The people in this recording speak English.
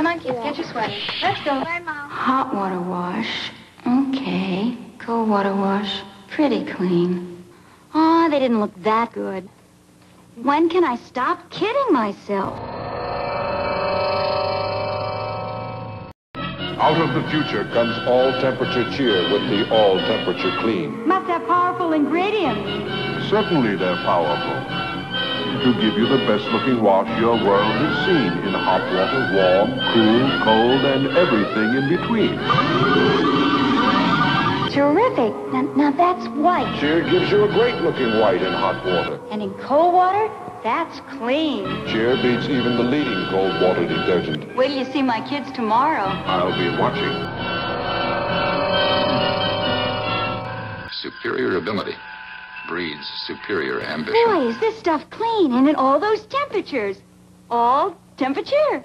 Come on, kids, get your sweaters. Let's go. Bye, Mom. Hot water wash. Okay. Cold water wash. Pretty clean. Aw, they didn't look that good. When can I stop kidding myself? Out of the future comes all temperature cheer with the all temperature clean. Must have powerful ingredients. Certainly they're powerful. To give you the best looking wash your world has seen in hot water, warm, cool, cold, and everything in between. Terrific. Now, now that's white. Cheer gives you a great looking white in hot water. And in cold water, that's clean. Cheer beats even the leading cold water detergent. Wait till you see my kids tomorrow. I'll be watching. Superior ability breeds superior ambition. Is this stuff clean and at all those temperatures. All temperature.